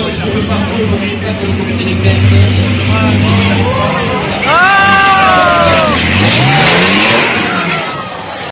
乗車、運搬、